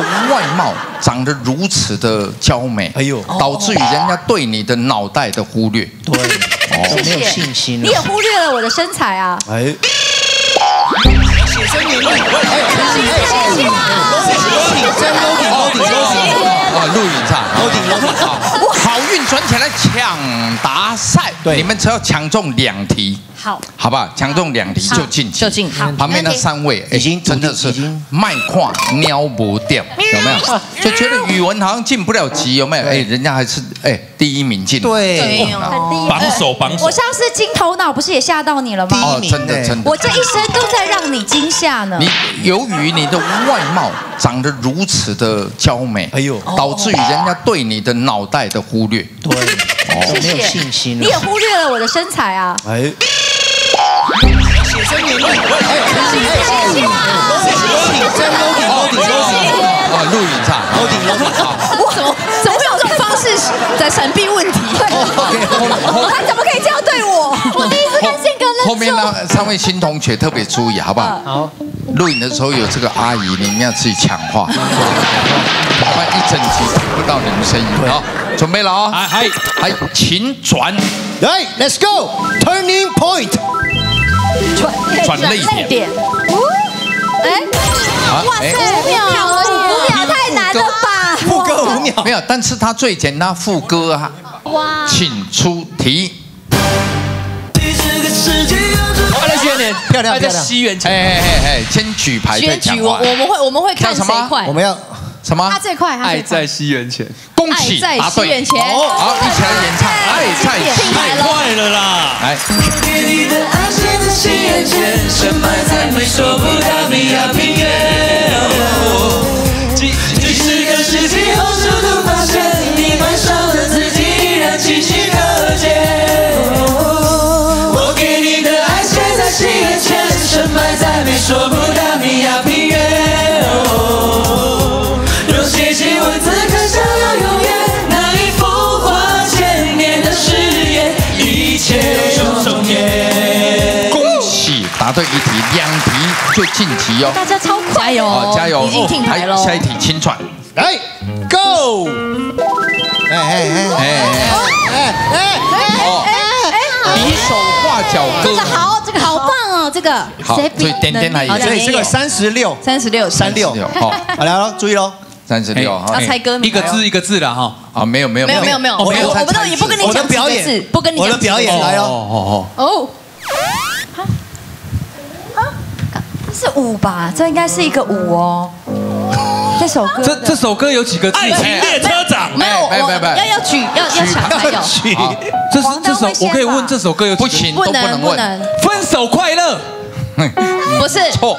的外貌长得如此的娇美，哎呦。导致于人家对你的脑袋的忽略。对，哦没有信心你也。忽略了我的身材啊！哎，啊，录影上，楼顶楼顶好，好运转起来抢答赛，对你们只要抢中两题，好，好不好？抢中两题就晋级，就进好旁边那三位哎已经真的是已经卖胯撩不掉，有没有？就觉得语文好像进不了级，有没有？哎，人家还是哎第一名进。对，很低榜首榜首我上次金头脑不是也吓到你了吗？哦，第一名哎真的真的。我这一生都在让你惊吓呢。你由于你的外貌长得如此的娇美，哎呦导致于人家对你的脑袋的忽略。对，谢没有信心你也。忽略了我的身材啊！哎，啊，录影上，楼顶楼顶好。我怎么怎么会有这种方式在闪避问题？他怎么可以这样对我？我第一次看宪哥后面那三位新同学特别注意，好不好？好，录影的时候有这个阿姨，你们要自己强化，不然一整集听不到你们声音。好，准备了啊！哎嗨，哎，请转来，Let's go，Turning Point，转泪点。点。哎，啊哇塞，五秒而已，五秒太难了吧？副歌五秒没。有，但是它最简单，副歌啊，哇！请出题。快乐新年，漂亮漂亮在西元哎前，哎哎哎，先举牌再选举我讲话。我们会我们会看谁叫什么快我，们要什么他？最快，他最快爱在。西元前，恭喜爱在答对西元。前，好，一起来演唱《爱在西元了。快了啦！来，给你的爱写在西元前，深埋在没说不达米亚平原。几几十个世纪后，殊途发现，的自己依然清晰可见。我给你的爱写在心眼前，深埋在没说不答对一题，两题就晋级哦。大家超快，加油好，加油！已经听牌来喽。下一题清喘。来，Go！哎哎哎哎，哎哎哎哎，比手画脚这个歌。好，这个好棒哦，这个好所以点点来所以这个三十六，三十六三六，好，好来喽，注意喽。三十六要哈。猜歌名一个字一个字的哈。啊，没有没有没有没有没有，哦我我们都也不跟你我的表演不跟你讲我的表演来哦哦哦哦。是五吧？这应该是一个五哦。这首歌哦，这这首歌有几个字？爱情列车长，没有，哎没有没有要要举要要抢才有，这是这首我可以问这首歌有几个字不行都不能。不能，分手快乐，不是。错。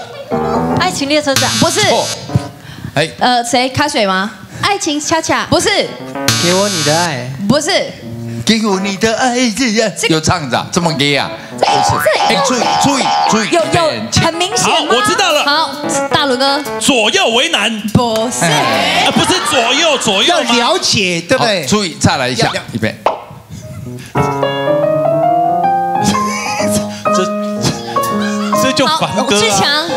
爱情列车长，不是。错。哎，呃谁？开水吗？爱情恰恰。不是。给我你的爱。不是给我你的爱，有唱着这么 gay 啊？不是。哎，注意注意注意，有有很明显好我知道了好，大伦哥左右为难，不是不是左右左右要吗？了解，对不对？注意，再来一下预备。这就好凡，哥啊。志强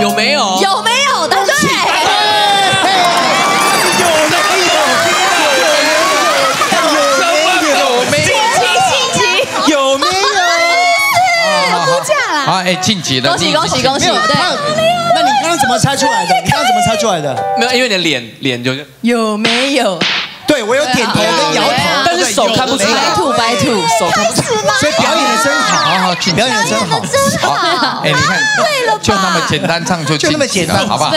有没有？有没啦。好，哎，晋级了，恭喜恭喜恭喜！没有，对，那那你刚刚怎么猜出来的？你刚刚怎么猜出来的？没有，因为你的脸脸就是，有没有？对我有点头跟摇头，但是手看不出来白。兔白兔，手看不出来。所以表演的真好，好好表演的真好。真好。哎，你看，对了吧就那么简单唱就就那么简单好不好